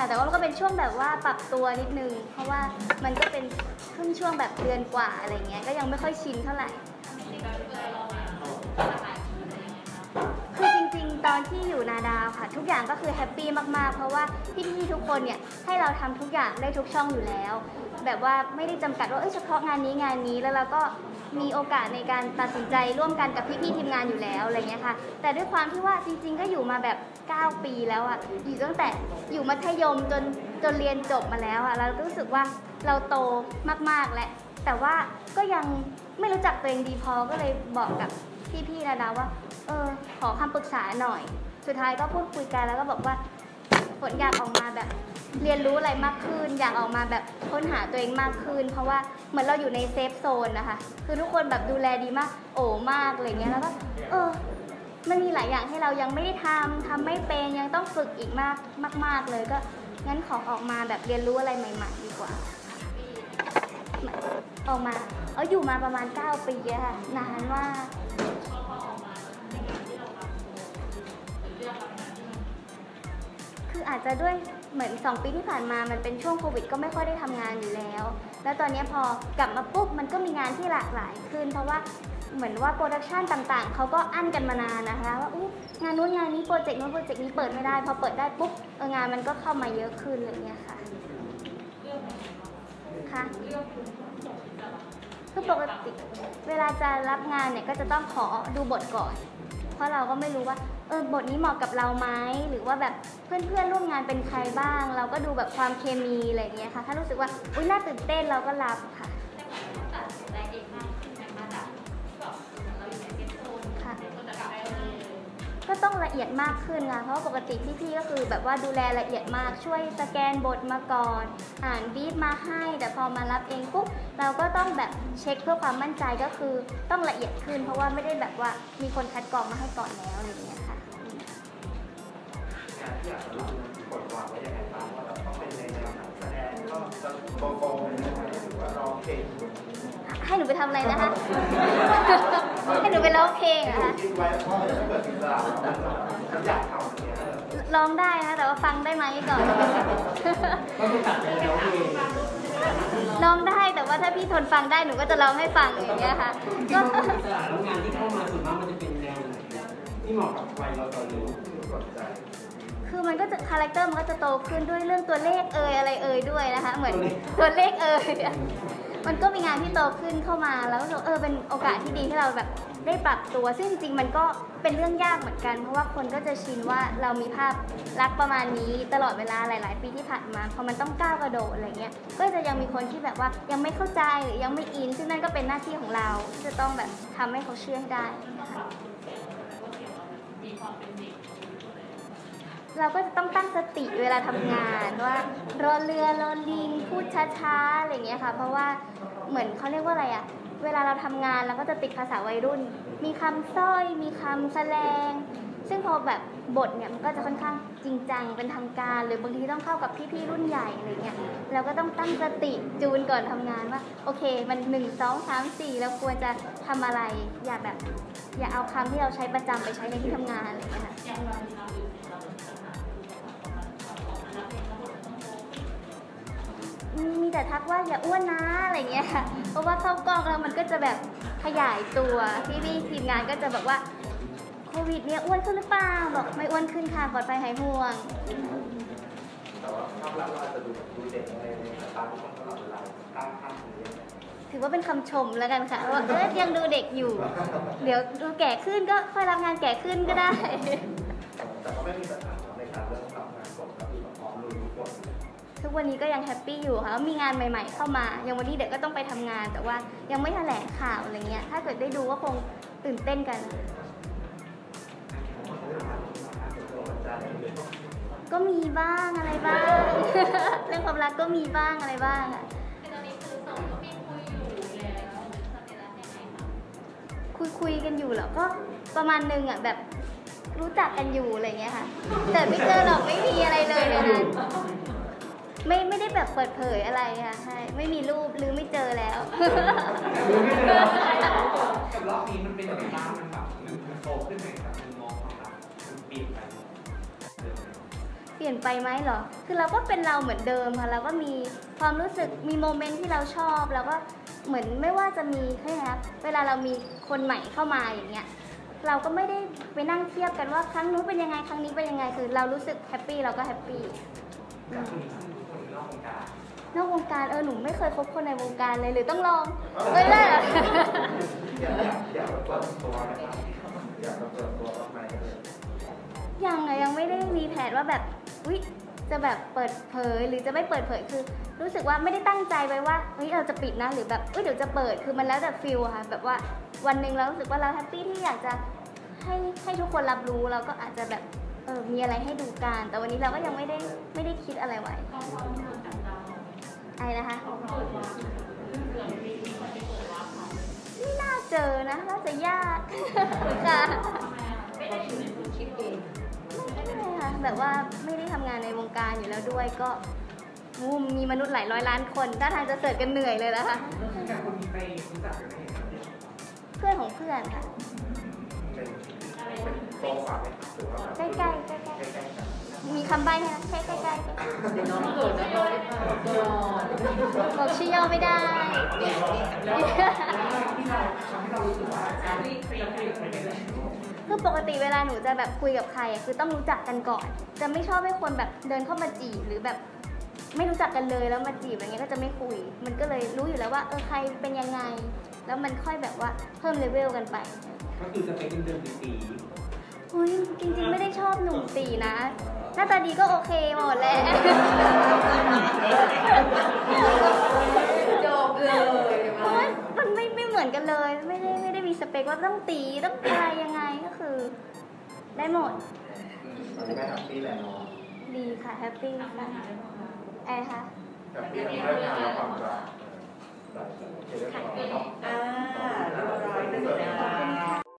ค่ะ แต่ว่ามันก็เป็นช่วงแบบว่าปรับตัวนิดนึง เพราะว่ามันก็เป็นขึ้นช่วงแบบเดือนกว่าอะไรเงี้ย ก็ยังไม่ค่อยชินเท่าไหร่ คือจริงๆ ตอนที่อยู่นาดาวค่ะ ทุกอย่างก็คือแฮปปี้มากๆ เพราะว่าพี่ๆทุกคนเนี่ยให้เราทำทุกอย่างได้ทุกช่องอยู่แล้ว แบบว่าไม่ได้จำกัดว่าเอ้ยเฉพาะงานนี้งานนี้แล้วเราก็ มีโอกาสในการตัดสินใจร่วมกันกับพี่ๆทีมงานอยู่แล้วอะไรเงี้ยค่ะ แต่ด้วยความที่ว่าจริง ๆ ก็อยู่มาแบบ 9 ปีแล้วอะอยู่ตั้งแต่อยู่มัธยมจนจนเรียนจบมาแล้วอะเราก็รู้สึกว่าเราโตมากๆแล้วแต่ว่าก็ยังไม่รู้จักตัวเองดีพอก็เลยบอกกับพี่ๆนาดาวว่าเออขอคำปรึกษาหน่อย สุดท้ายก็พูดคุยกันแล้วก็บอกว่าฝนอยากออกมาแบบ เรียนรู้อะไรมากขึ้น อยากออกมาแบบค้นหาตัวเองมากขึ้น เพราะว่าเหมือนเราอยู่ในเซฟโซนนะคะ คือทุกคนแบบดูแลดีมาก โอ้มากอะไรเงี้ยแล้วก็เออมันมีหลายอย่างให้เรายังไม่ได้ทำทำไม่เป็นยังต้องฝึกอีกมากมาก ๆเลยก็งั้นขอออกมาแบบเรียนรู้อะไรใหม่ ๆ ดีกว่าออกมาเอาอยู่มาประมาณ 9 ปีอะค่ะนานมาคืออาจจะด้วย เหมือน 2 ปีที่ผ่านมามันเป็นช่วงโควิด ก็ไม่ค่อยได้ทำงานอยู่แล้ว แล้วตอนนี้พอกลับมาปุ๊บมันก็มีงานที่หลากหลายขึ้น เพราะว่าเหมือนว่า production ต่างๆ เขาก็อั้นกันมานานนะคะ ว่าอุ๊ยงานนู้นงานนี้โปรเจกต์นู้นโปรเจกต์นี้เปิดไม่ได้ พอเปิดได้ปุ๊บเอองานมันก็เข้ามาเยอะขึ้นอะไรอย่างเงี้ยค่ะค่ะคือปกติเวลาจะรับงานเนี่ยก็จะต้องขอดูบทก่อน เพราะเราก็ไม่รู้ว่า เออบทนี้เหมาะกับเราไหมหรือว่าแบบเพื่อนๆร่วมงานเป็นใครบ้าง เราก็ดูแบบความเคมีอะไรอย่างเงี้ยค่ะ ถ้ารู้สึกว่าอุ้ยน่าตื่นเต้นเราก็รับค่ะค่ะก็ต้องละเอียดมากขึ้นค่ะเพราะว่าปกติพี่ๆก็คือแบบว่าดูแลละเอียดมากช่วยสแกนบทมาก่อน อ่านบีบมาให้ แต่พอมารับเองปุ๊บเราก็ต้องแบบเช็คเพื่อความมั่นใจก็คือต้องละเอียดขึ้น เพราะว่าไม่ได้แบบว่ามีคนคัดกรองมาให้ก่อนแล้วอะไรอย่างเงี้ยค่ะงานที่ อยากจะรับกดวางไว้ยังไงบ้างว่าต้องเป็นในแนวหนังแสดงก็จะโกโก้เป็นยังไงหรือว่าร้องเพลงให้หนูไปทำอะไรนะคะ ให้หนูไปร้องเพลงอะคะคิดไว้ว่าถ้าเกิดอิสระแล้อยากทำเนี่ยร้องได้นะแต่ว่าฟังได้ไหมก่อนร้องได้แต่ว่าถ้าพี่ทนฟังได้หนูก็จะร้องให้ฟังอย่างเงี้ยค่ะก็เขาอิสระแล้วงานที่เข้ามาส่วนมากมันจะเป็นแนวไหนที่เหมาะกับวัยเราตอนนี้สนใจ คือมันก็จะคาแรคเตอร์มันก็จะโตขึ้นด้วยเรื่องตัวเลขเอยอะไรเอ่ยด้วยนะคะ เหมือนตัวเลขเอ่ยอะมันก็มีงานที่โตขึ้นเข้ามาแล้วเออเป็นโอกาสที่ดีที่เราแบบได้ปรับตัว ซึ่งจริงๆมันก็เป็นเรื่องยากเหมือนกัน เพราะว่าคนก็จะชินว่าเรามีภาพลักษณ์ประมาณนี้ตลอดเวลาหลาย ๆ ปีที่ผ่านมาพอมันต้องก้าวกระโดดอะไรเงี้ยก็จะยังมีคนที่แบบว่ายังไม่เข้าใจหรือยังไม่อิน ซึ่งนั่นก็เป็นหน้าที่ของเราที่จะต้องแบบทำให้เขาเชื่อให้ได้นะคะ เราก็จะต้องตั้งสติเวลาทำงานว่ารอเรือรอลิงพูดช้าๆอะไรอย่างเงี้ยค่ะ เพราะว่าเหมือนเขาเรียกว่าอะไรอะเวลาเราทำงานเราก็จะติดภาษาวัยรุ่น มีคำสร้อย มีคำแสลงซึ่งพอแบบบทเนี่ยมันก็จะค่อนข้างจริงจังเป็นทางการ หรือบางทีต้องเข้ากับพี่ๆรุ่นใหญ่อะไรเงี้ยเราก็ต้องตั้งสติจูนก่อนทำงานว่า โอเค มันหนึ่งสองสามสี่เราควรจะทำอะไรอย่าแบบ อย่าเอาคำที่เราใช้ประจำไปใช้ในที่ทำงานอะไรเงี้ยค่ะมีแต่ทักว่าอย่าอ้วนนะอะไรเงี้ยค่ะ เพราะว่าเข้ากล้องแล้วมันก็จะแบบขยายตัวพี่พี่ทีมงานก็จะแบบว่าโควิดเนี่ยอ้วนขึ้นหรือเปล่าบอกไม่อ้วนขึ้นค่ะปลอดภัยหายห่วงแต่ว่าภาพลักษณ์เราอาจจะดูดูเด็กในในตาที่คนตลอดเวลาตั้งภาพนี้ ถือว่าเป็นคำชมแล้วกันค่ะว่าเออยังดูเด็กอยู่ เดี๋ยวดูแก่ขึ้นก็ค่อยรับงานแก่ขึ้นก็ได้ แต่ก็ไม่มีปัญหาในการเริ่มทำงานสดก็คือแบบพร้อมลุยทุกคนทุกวันนี้ก็ยังแฮปปี้อยู่ค่ะมีงานใหม่ ๆ เข้ามายังวันนี้เด็กก็ต้องไปทำงาน แต่ว่ายังไม่แถลงข่าวอะไรเงี้ย ถ้าเกิดได้ดูก็คงตื่นเต้นกัน ก็มีบ้างอะไรบ้าง เรื่องความรักก็มีบ้างอะไรบ้างอะ คุยกันอยู่แล้วก็ประมาณนึงอะแบบรู้จักกันอยู่อะไรเงี้ยค่ะ แต่ไม่เจอหรอกไม่มีอะไรเลยในนั้นไม่ไม่ได้แบบเปิดเผยอะไรค่ะใช่ไม่มีรูปหรือไม่เจอแล้วกับรอบนี้มันเป็นยังไงบ้างมันแบบมันมันโตขึ้นไหมครับมันมองความรักมันเปลี่ยนไป ปลี่ยนไปไหมเหรอ คือเราก็เป็นเราเหมือนเดิมค่ะ เราก็มีความรู้สึก มี moment ที่เราชอบแล้วก็เหมือนไม่ว่าจะมีใช่ไหมคะเวลาเรามีคนใหม่เข้ามาอย่างเงี้ย เราก็ไม่ได้ไปนั่งเทียบกันว่าครั้งนู้นเป็นยังไง ครั้งนี้เป็นยังไง คือเรารู้สึก happy เราก็ happy กับคนคนนอกวงการนอกวงการเออหนูไม่เคยคบคนในวงการเลยหรือต้องลองเอ้ยได้เหรออยากอยากอยากเปิดตัวไหมครับอยากเปิดตัวบ้างไหมยังอะยังไม่ได้มีแผนว่าแบบ อุ๊ยจะแบบเปิดเผยหรือจะไม่เปิดเผยคือ รู้สึกว่าไม่ได้ตั้งใจไว้ว่าเฮ้ยเราจะปิดนะหรือแบบเอ้ยเดี๋ยวจะเปิดคือมันแล้วแต่ feel อะค่ะแบบว่าวันหนึ่งเรารู้สึกว่าเรา happy ที่อยากจะให้ให้ทุกคนรับรู้เราก็อาจจะแบบเออมีอะไรให้ดูกัน แต่วันนี้เราก็ยังไม่ได้ไม่ได้คิดอะไรไว้อะไรนะคะไม่น่าเจอนะน่าจะยากค่ะไม่ได้ค่ะ แบบว่าไม่ได้ทำงานในวงการอยู่แล้วด้วยก็มูมีมนุษย์หลายร้อยล้านคนถ้าทางจะเสิร์ชกันเหนื่อยเลยนะคะแต่คนมีไปรู้จักกันไหมเพื่อนของเพื่อนค่ะเป็นเป็นโปรฝากไหมครับหรือว่าแบบใกล้ๆใกล้ใกล้ๆกันๆมีคำใบ้ให้นะใกล้ๆใกล้ๆใกล้เดี๋ยวน้องเกิดจะบอกให้ฟังก่อนๆบอกชื่อย่อไม่ได้แล้วที่เราทำให้เรารู้สึกว่าการที่เราคุยกับใครไม่ได้ คือปกติเวลาหนูจะแบบคุยกับใครอะคือต้องรู้จักกันก่อน จะไม่ชอบให้คนแบบเดินเข้ามาจีบหรือแบบไม่รู้จักกันเลยแล้วมาจีบอะไรเงี้ยก็จะไม่คุย มันก็เลยรู้อยู่แล้วว่าเออใครเป็นยังไง แล้วมันค่อยแบบว่าเพิ่มเลเวลกันไปก็คือจะไปเดิมๆตีอุ้ยจริงๆไม่ได้ชอบหนุ่มตีนะ หน้าตาดีก็โอเคหมดแหละ เหมือนกันเลย ไม่ได้ไม่ได้มีสเปคว่าต้องตี๋ต้องอะไรยังไงก็คือ ได้หมดตอนนี้ก็ happy แหละเนดีค่ะ happy ค่ะอะไรคะ happy เรื่องงานและความรักอ่าเรียบร้อยเป็นแล้ว